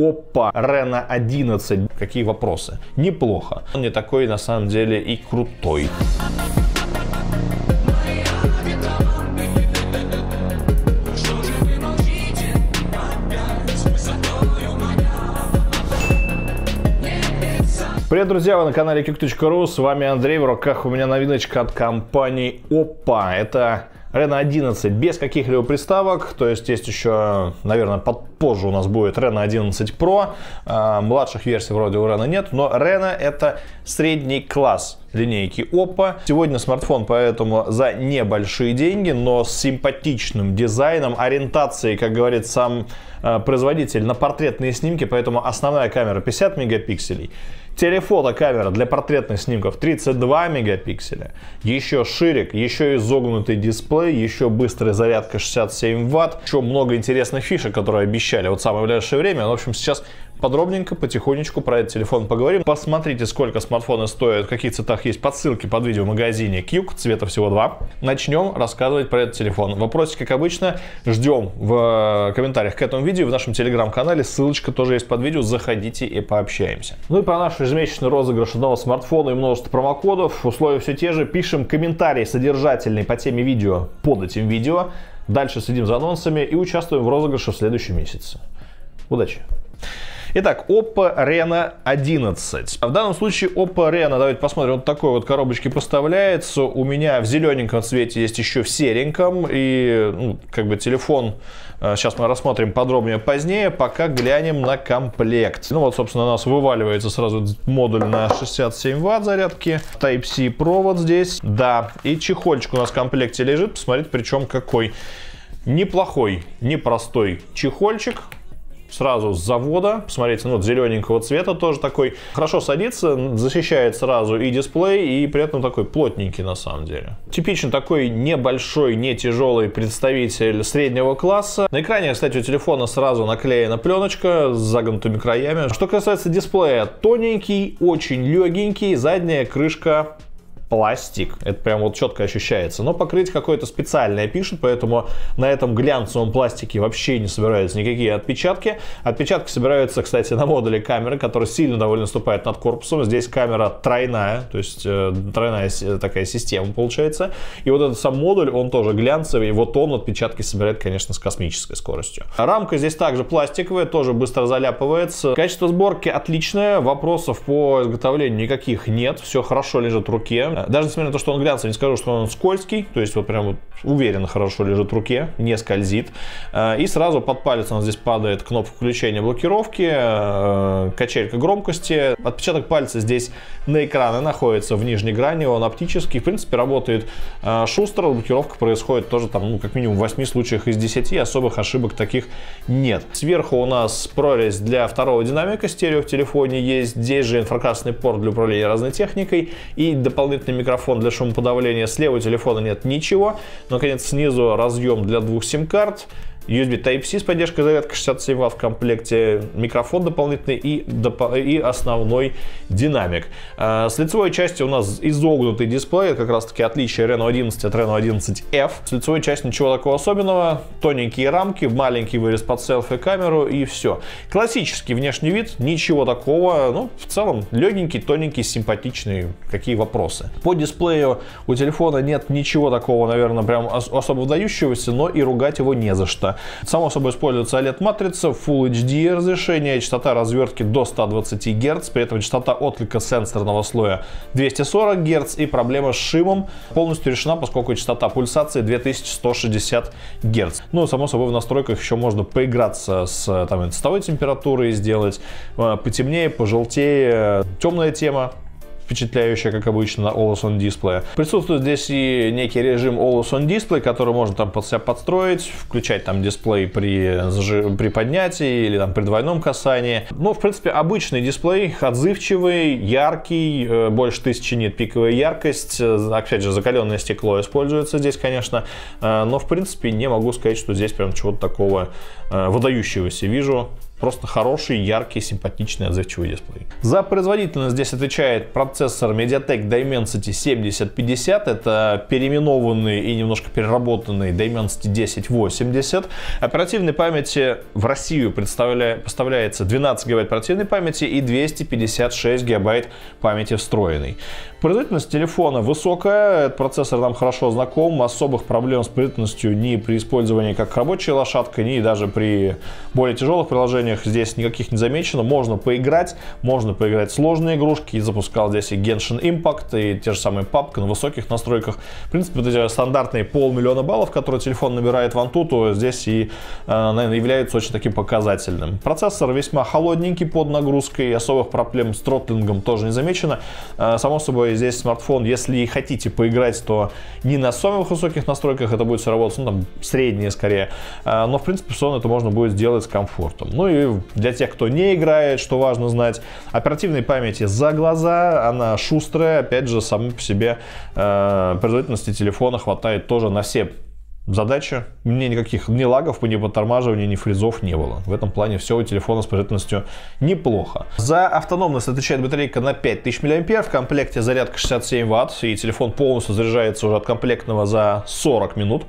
Oppo Reno 11. Какие вопросы? Неплохо. Он не такой на самом деле и крутой. Привет, друзья, вы на канале Kik.ru, с вами Андрей, в руках у меня новиночка от компании Oppo. Это Reno 11 без каких-либо приставок, то есть есть еще, наверное, под позже у нас будет Reno 11 Pro, а, младших версий вроде у Reno нет, но Reno это средний класс линейки Oppo. Сегодня смартфон поэтому за небольшие деньги, но с симпатичным дизайном, ориентацией, как говорит сам а, производитель, на портретные снимки, поэтому основная камера 50 мегапикселей, Телефотокамера для портретных снимков 32 мегапикселя. Еще ширик, еще изогнутый дисплей, еще быстрая зарядка 67 ватт. Еще много интересных фишек, которые обещали вот в самое ближайшее время. В общем, сейчас подробненько, потихонечку про этот телефон поговорим. Посмотрите, сколько смартфоны стоят, в каких цветах есть подсылки под видео в магазине Qk, цвета всего два. Начнем рассказывать про этот телефон. Вопросы, как обычно, ждем в комментариях к этому видео в нашем телеграм-канале. Ссылочка тоже есть под видео, заходите и пообщаемся. Ну и про наш ежемесячный розыгрыш одного смартфона и множество промокодов. Условия все те же. Пишем комментарий содержательный по теме видео под этим видео. Дальше следим за анонсами и участвуем в розыгрыше в следующем месяце. Удачи! Итак, Oppo Reno 11. В данном случае Oppo Reno, давайте посмотрим, вот такой вот коробочки поставляется. У меня в зелененьком цвете есть еще в сереньком. И ну, как бы телефон сейчас мы рассмотрим подробнее позднее. Пока глянем на комплект. Ну вот, собственно, у нас вываливается сразу модуль на 67 ватт зарядки. Type-C провод здесь. Да, и чехольчик у нас в комплекте лежит. Посмотрите, причем какой неплохой, непростой чехольчик сразу с завода. Посмотрите, ну, вот зелененького цвета тоже такой. Хорошо садится, защищает сразу и дисплей, и при этом такой плотненький на самом деле. Типично такой небольшой, не тяжелый представитель среднего класса. На экране, кстати, у телефона сразу наклеена пленочка с загнутыми краями. Что касается дисплея, тоненький, очень легенький, задняя крышка пластик. Это прям вот четко ощущается. Но покрыть какое-то специальное пишет, поэтому на этом глянцевом пластике вообще не собираются никакие отпечатки. Отпечатки собираются, кстати, на модуле камеры, который сильно довольно наступает над корпусом. Здесь камера тройная, то есть э, тройная такая система получается. И вот этот сам модуль, он тоже глянцевый, и вот он отпечатки собирает, конечно, с космической скоростью. Рамка здесь также пластиковая, тоже быстро заляпывается. Качество сборки отличное, вопросов по изготовлению никаких нет, все хорошо лежит в руке. Даже несмотря на то, что он глянцевый, не скажу, что он скользкий, то есть вот прям вот уверенно хорошо лежит в руке, не скользит. Э, и сразу под палец у нас здесь падает кнопка включения блокировки, э, качелька громкости. Отпечаток пальца здесь на экране находится в нижней грани, он оптический. В принципе, работает э, шустро, блокировка происходит тоже там, ну, как минимум в 8 случаях из 10, особых ошибок таких нет. Сверху у нас прорезь для второго динамика стерео в телефоне есть, здесь же инфракрасный порт для управления разной техникой и дополнительный дополнительный микрофон для шумоподавления. Слева у телефона нет ничего. Наконец, снизу разъем для двух сим-карт. USB Type-C с поддержкой зарядки 67 Вт в комплекте, микрофон дополнительный и, и основной динамик. А, с лицевой части у нас изогнутый дисплей, это как раз таки отличие Reno 11 от Reno 11F. С лицевой части ничего такого особенного, тоненькие рамки, маленький вырез под селфи-камеру и все. Классический внешний вид, ничего такого, ну, в целом легенький, тоненький, симпатичный, какие вопросы. По дисплею у телефона нет ничего такого, наверное, прям особо выдающегося, но и ругать его не за что. Само собой используется OLED-матрица, Full HD разрешение, частота развертки до 120 Гц, при этом частота отклика сенсорного слоя 240 Гц и проблема с шимом полностью решена, поскольку частота пульсации 2160 Гц. Ну, само собой, в настройках еще можно поиграться с там, цветовой температурой, сделать э, потемнее, пожелтее, темная тема, впечатляющая, как обычно, на Always On Display. Присутствует здесь и некий режим Always On Display, который можно там под себя подстроить, включать там дисплей при, при поднятии или там при двойном касании. Ну, в принципе, обычный дисплей, отзывчивый, яркий, э, больше тысячи нет пиковая яркость, э, опять же, закаленное стекло используется здесь, конечно, э, но, в принципе, не могу сказать, что здесь прям чего-то такого выдающегося вижу просто хороший, яркий, симпатичный, отзывчивый дисплей. За производительность здесь отвечает процессор MediaTek Dimensity 7050. Это переименованный и немножко переработанный Dimensity 1080. Оперативной памяти в Россию поставляется 12 гигабайт оперативной памяти и 256 гигабайт памяти встроенной. Производительность телефона высокая, этот процессор нам хорошо знаком, особых проблем с производительностью ни при использовании как рабочей лошадкой, ни даже при более тяжелых приложениях здесь никаких не замечено. Можно поиграть, можно поиграть сложные игрушки. Я запускал здесь и Genshin Impact, и те же самые PUBG на высоких настройках. В принципе, вот эти стандартные полмиллиона баллов, которые телефон набирает в Antutu, здесь и, э, наверное, являются очень таким показательным. Процессор весьма холодненький под нагрузкой, особых проблем с тротлингом тоже не замечено. Э, само собой, здесь смартфон, если и хотите поиграть, то не на самых высоких настройках это будет все работать, ну там средние скорее. Э, но, в принципе, сон это можно будет сделать с комфортом. Ну и для тех, кто не играет, что важно знать, оперативной памяти за глаза, она шустрая, опять же, сам по себе э, производительности телефона хватает тоже на все задачи. Мне никаких ни лагов, ни подтормаживания, ни фризов не было. В этом плане все у телефона с производительностью неплохо. За автономность отвечает батарейка на 5000 мАh. В комплекте зарядка 67 Вт. И телефон полностью заряжается уже от комплектного за 40 минут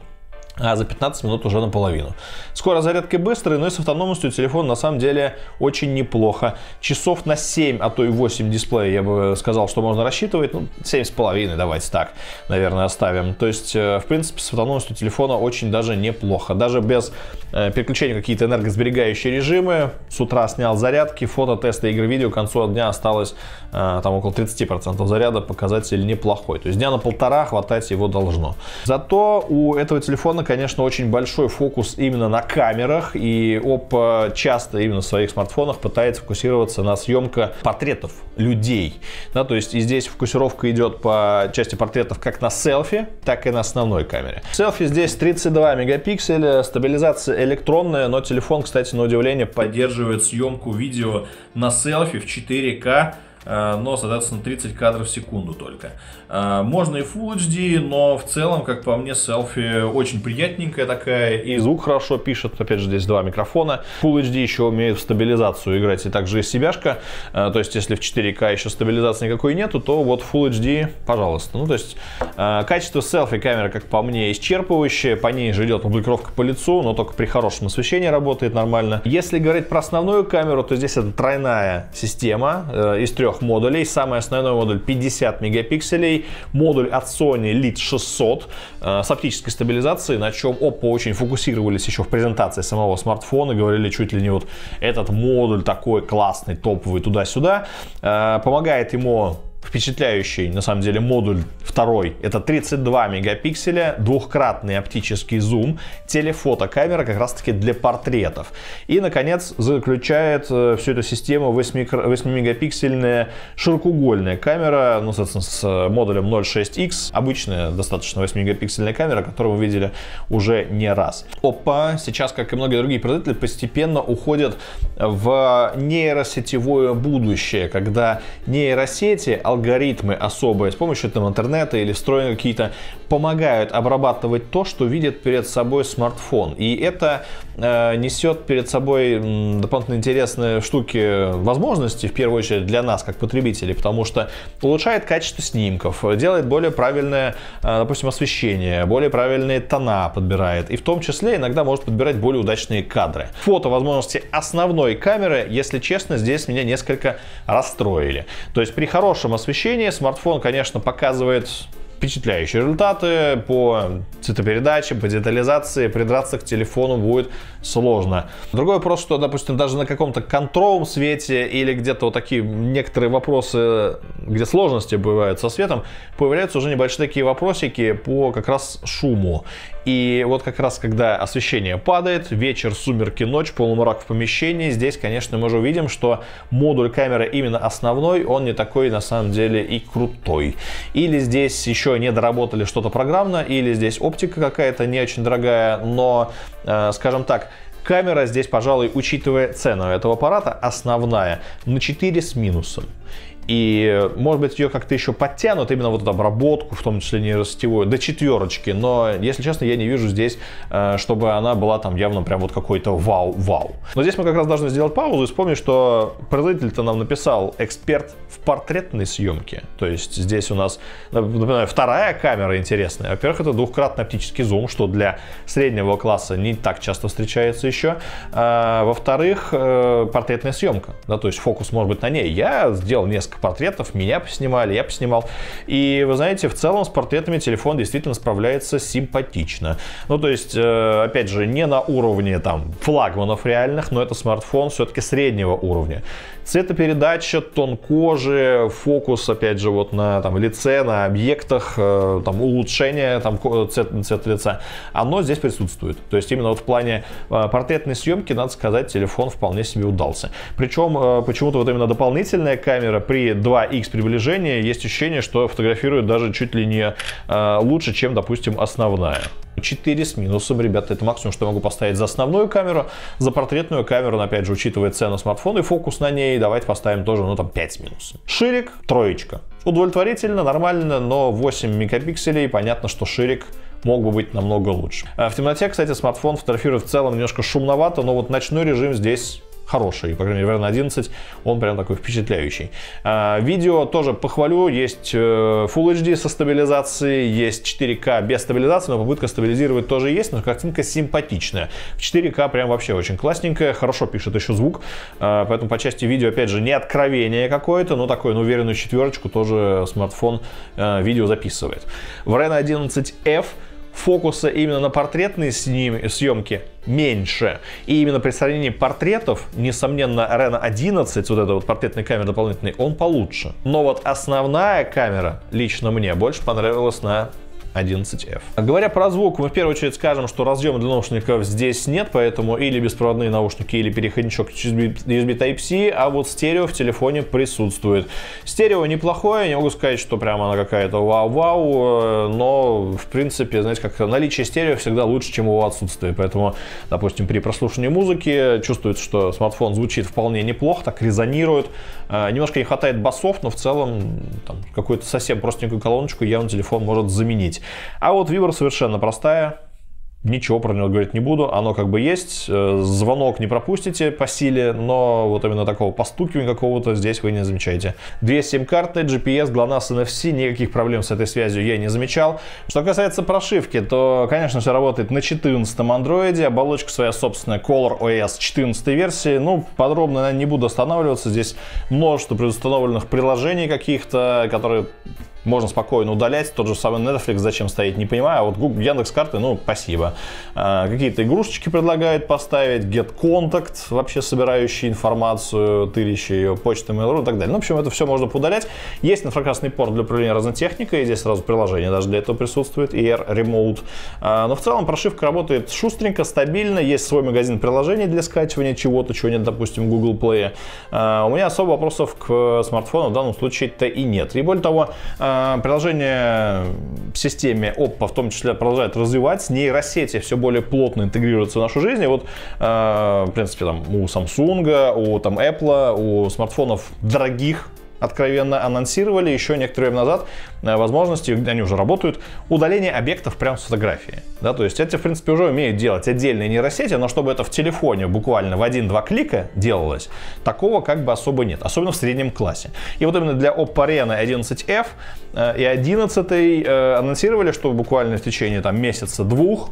а за 15 минут уже наполовину. Скорость зарядки быстрая, но и с автономностью телефон на самом деле очень неплохо. Часов на 7, а то и 8 дисплея я бы сказал, что можно рассчитывать. Ну, 7,5 давайте так, наверное, оставим. То есть, э, в принципе, с автономностью телефона очень даже неплохо. Даже без э, переключения какие-то энергосберегающие режимы. С утра снял зарядки, фото, тесты, игры, видео. К концу дня осталось э, там около 30% заряда. Показатель неплохой. То есть, дня на полтора хватать его должно. Зато у этого телефона, конечно, очень большой фокус именно на камерах, и Oppo часто именно в своих смартфонах пытается фокусироваться на съемка портретов людей. Да, то есть и здесь фокусировка идет по части портретов как на селфи, так и на основной камере. Селфи здесь 32 мегапикселя, стабилизация электронная, но телефон, кстати, на удивление поддерживает съемку видео на селфи в 4К Э, но, соответственно, 30 кадров в секунду только. Э, можно и Full HD, но в целом, как по мне, селфи очень приятненькая такая, и звук хорошо пишет, опять же, здесь два микрофона. Full HD еще умеет в стабилизацию играть, и также и себяшка, э, то есть, если в 4К еще стабилизации никакой нету, то вот Full HD, пожалуйста. Ну, то есть, качество селфи камеры, как по мне, исчерпывающее, по ней же идет блокировка по лицу, но только при хорошем освещении работает нормально. Если говорить про основную камеру, то здесь это тройная система из трех трех модулей. Самый основной модуль 50 мегапикселей, модуль от Sony Lit 600 э, с оптической стабилизацией, на чем Oppo очень фокусировались еще в презентации самого смартфона, говорили чуть ли не вот этот модуль такой классный, топовый туда-сюда. Э, помогает ему впечатляющий, на самом деле, модуль второй. Это 32 мегапикселя, двухкратный оптический зум, телефотокамера как раз-таки для портретов. И, наконец, заключает э, всю эту систему 8-мегапиксельная широкоугольная камера, ну, соответственно, с модулем 0.6x. Обычная, достаточно 8-мегапиксельная камера, которую мы видели уже не раз. Oppo сейчас, как и многие другие производители, постепенно уходят в нейросетевое будущее, когда нейросети, алгоритмы особые с помощью там, интернета или встроенные какие-то помогают обрабатывать то, что видит перед собой смартфон. И это э, несет перед собой дополнительно интересные штуки, возможности, в первую очередь для нас, как потребителей, потому что улучшает качество снимков, делает более правильное, э, допустим, освещение, более правильные тона подбирает. И в том числе иногда может подбирать более удачные кадры. Фото возможности основной камеры, если честно, здесь меня несколько расстроили. То есть при хорошем освещении смартфон, конечно, показывает впечатляющие результаты по цветопередаче, по детализации. Придраться к телефону будет сложно. Другой вопрос, что, допустим, даже на каком-то контролом свете или где-то вот такие некоторые вопросы, где сложности бывают со светом, появляются уже небольшие такие вопросики по как раз шуму. И вот как раз, когда освещение падает, вечер, сумерки, ночь, полумрак в помещении, здесь, конечно, мы уже увидим, что модуль камеры именно основной, он не такой на самом деле и крутой. Или здесь еще не доработали что-то программно, или здесь оптика какая-то не очень дорогая, но, э, скажем так, Камера здесь, пожалуй, учитывая цену этого аппарата, основная, на 4 с минусом. И, может быть, ее как-то еще подтянут, именно вот эту обработку, в том числе нейросетевую, до четверочки. Но, если честно, я не вижу здесь, э, чтобы она была там явно прям вот какой-то вау-вау. Но здесь мы как раз должны сделать паузу и вспомнить, что производитель-то нам написал эксперт в портретной съемке. То есть здесь у нас, напоминаю, вторая камера интересная. Во-первых, это двухкратный оптический зум, что для среднего класса не так часто встречается еще. А, во-вторых, э, портретная съемка. Да, то есть фокус может быть на ней. Я сделал несколько портретов, меня поснимали, я поснимал. И вы знаете, в целом с портретами телефон действительно справляется симпатично. Ну, то есть, э, опять же, не на уровне там флагманов реальных, но это смартфон все-таки среднего уровня. Цветопередача, тон кожи, фокус, опять же, вот на там, лице, на объектах, э, там, улучшение там, цвет, цвета лица, оно здесь присутствует. То есть именно вот в плане э, портретной съемки, надо сказать, телефон вполне себе удался. Причем э, почему-то вот именно дополнительная камера при 2х приближении есть ощущение, что фотографирует даже чуть ли не лучше, чем, допустим, основная. 4 с минусом, ребята, это максимум, что могу поставить за основную камеру. За портретную камеру, опять же, учитывая цену смартфона и фокус на ней, давайте поставим тоже, ну, там, 5 с минусом. Ширик, троечка. Удовлетворительно, нормально, но 8 мегапикселей, понятно, что ширик мог бы быть намного лучше. А в темноте, кстати, смартфон фотографирует в целом немножко шумновато, но вот ночной режим здесь хороший, по крайней мере, на 11 он прям такой впечатляющий. А, видео тоже похвалю, есть э, Full HD со стабилизацией, есть 4К без стабилизации, но попытка стабилизировать тоже есть, но картинка симпатичная. В 4К прям вообще очень классненькая, хорошо пишет еще звук, а, поэтому по части видео, опять же, не откровение какое-то, но такое, ну, уверенную четверочку тоже смартфон э, видео записывает. В Reno 11F фокуса именно на портретные съемки меньше. И именно при сравнении портретов, несомненно, Reno 11, вот эта вот портретная камера дополнительная, он получше. Но вот основная камера лично мне больше понравилась на 11F. Говоря про звук, мы в первую очередь скажем, что разъема для наушников здесь нет, поэтому или беспроводные наушники, или переходничок USB Type-C, а вот стерео в телефоне присутствует. Стерео неплохое, не могу сказать, что прямо она какая-то вау-вау, но в принципе, знаете, как наличие стерео всегда лучше, чем его отсутствие, поэтому, допустим, при прослушивании музыки чувствуется, что смартфон звучит вполне неплохо, так резонирует, а, немножко не хватает басов, но в целом какую-то совсем простенькую колоночку явно телефон может заменить. А вот Vibro совершенно простая, Ничего про него говорить не буду, оно как бы есть, э, звонок не пропустите по силе, но вот именно такого постукивания какого-то здесь вы не замечаете. Две сим-карты, GPS, GLONASS, NFC, никаких проблем с этой связью я не замечал. Что касается прошивки, то, конечно, все работает на 14 андроиде, оболочка своя собственная Color OS 14 версии, ну, подробно наверное, не буду останавливаться, здесь множество предустановленных приложений каких-то, которые можно спокойно удалять. Тот же самый Netflix зачем стоит, не понимаю. А вот Google, Яндекс карты, ну, спасибо. А, какие-то игрушечки предлагают поставить, Get Contact, вообще собирающий информацию, тырящий ее, почта, Mail.ru и так далее. Ну, в общем, это все можно подалять. Есть инфракрасный порт для управления разной техникой, и здесь сразу приложение даже для этого присутствует, Air Remote. А, но в целом прошивка работает шустренько, стабильно, есть свой магазин приложений для скачивания чего-то, чего нет, допустим, Google Play. А, у меня особо вопросов к смартфону в данном случае-то и нет. И более того, приложение в системе Oppo в том числе продолжает развивать, нейросети все более плотно интегрируются в нашу жизнь. И вот, а, в принципе, там у Samsung, у там, Apple, у смартфонов дорогих откровенно анонсировали еще некоторое время назад э, возможности, они уже работают, удаление объектов прямо с фотографии. Да, то есть эти, в принципе, уже умеют делать отдельные нейросети, но чтобы это в телефоне буквально в один-два клика делалось, такого как бы особо нет, особенно в среднем классе. И вот именно для Oppo Reno 11F э, и 11 э, анонсировали, что буквально в течение там месяца-двух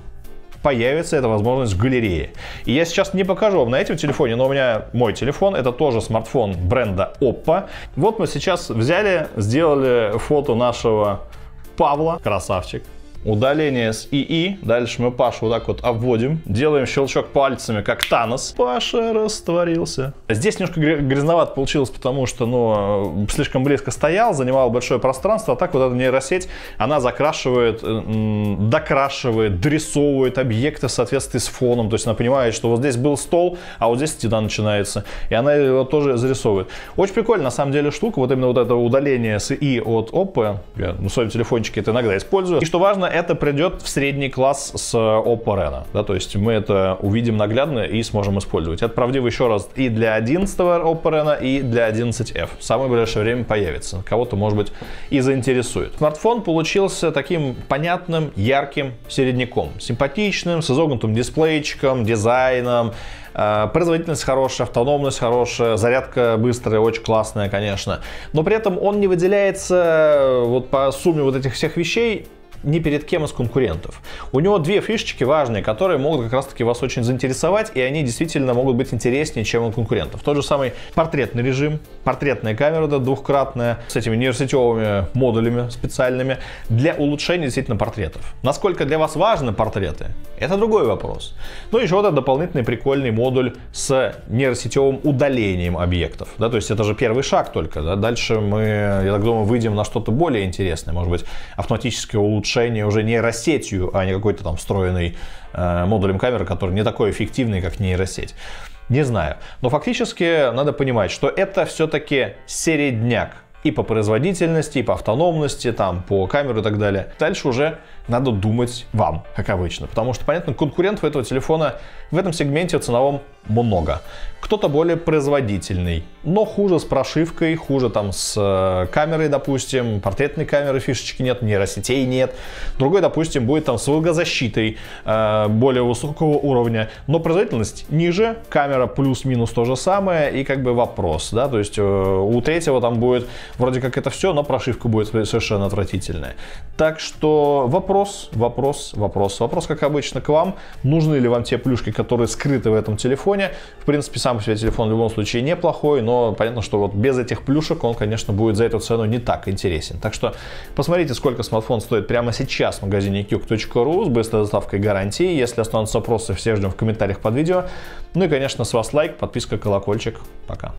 появится эта возможность в галерее. И я сейчас не покажу вам на этом телефоне, но у меня мой телефон, это тоже смартфон бренда Oppo. Вот мы сейчас взяли, сделали фото нашего Павла, красавчик, Удаление с ИИ. Дальше мы Пашу вот так вот обводим. Делаем щелчок пальцами, как Танос. Паша растворился. Здесь немножко грязновато получилось, потому что, ну, слишком близко стоял, занимал большое пространство. А так вот эта нейросеть, она закрашивает, докрашивает, дорисовывает объекты в соответствии с фоном. То есть она понимает, что вот здесь был стол, а вот здесь стена начинается. И она его тоже зарисовывает. Очень прикольно, на самом деле, штука. Вот именно вот это удаление с ИИ от Oppo. Я на своем телефончике это иногда использую. И что важно, это придет в средний класс с Oppo Reno. Да, то есть мы это увидим наглядно и сможем использовать. Это правдиво еще раз и для 11 Oppo Reno, и для 11F. В самое ближайшее время появится. Кого-то, может быть, и заинтересует. Смартфон получился таким понятным, ярким середняком. Симпатичным, с изогнутым дисплейчиком, дизайном, Э, производительность хорошая, автономность хорошая, зарядка быстрая, очень классная, конечно. Но при этом он не выделяется э, вот по сумме вот этих всех вещей ни перед кем из конкурентов. У него две фишечки важные, которые могут как раз-таки вас очень заинтересовать, и они действительно могут быть интереснее, чем у конкурентов. Тот же самый портретный режим, портретная камера да, двухкратная, с этими нейросетевыми модулями специальными для улучшения действительно портретов. Насколько для вас важны портреты, это другой вопрос. Ну и еще вот этот дополнительный прикольный модуль с нейросетевым удалением объектов. Да, то есть это же первый шаг только. Да? Дальше мы, я так думаю, выйдем на что-то более интересное. Может быть, автоматическое улучшение улучшение уже нейросетью, а не какой-то там встроенный э, модулем камеры, который не такой эффективный, как нейросеть. Не знаю. Но фактически надо понимать, что это все-таки середняк и по производительности, и по автономности, там, по камеру и так далее. Дальше уже надо думать вам, как обычно. Потому что, понятно, конкурентов этого телефона в этом сегменте ценовом много. Кто-то более производительный, но хуже с прошивкой, хуже там с э, камерой, допустим, портретной камеры фишечки нет, нейросетей нет. Другой, допустим, будет там с влагозащитой э, более высокого уровня, но производительность ниже, камера плюс-минус то же самое, и как бы вопрос, да, то есть э, у третьего там будет вроде как это все, но прошивка будет совершенно отвратительная. Так что вопрос, вопрос, вопрос, вопрос, как обычно, к вам. Нужны ли вам те плюшки, которые скрыты в этом телефоне? В принципе, сам по себе телефон в любом случае неплохой, но понятно, что вот без этих плюшек он, конечно, будет за эту цену не так интересен. Так что посмотрите, сколько смартфон стоит прямо сейчас в магазине qk.ru с быстрой доставкой гарантии. Если останутся вопросы, все ждем в комментариях под видео. Ну и, конечно, с вас лайк, подписка, колокольчик. Пока.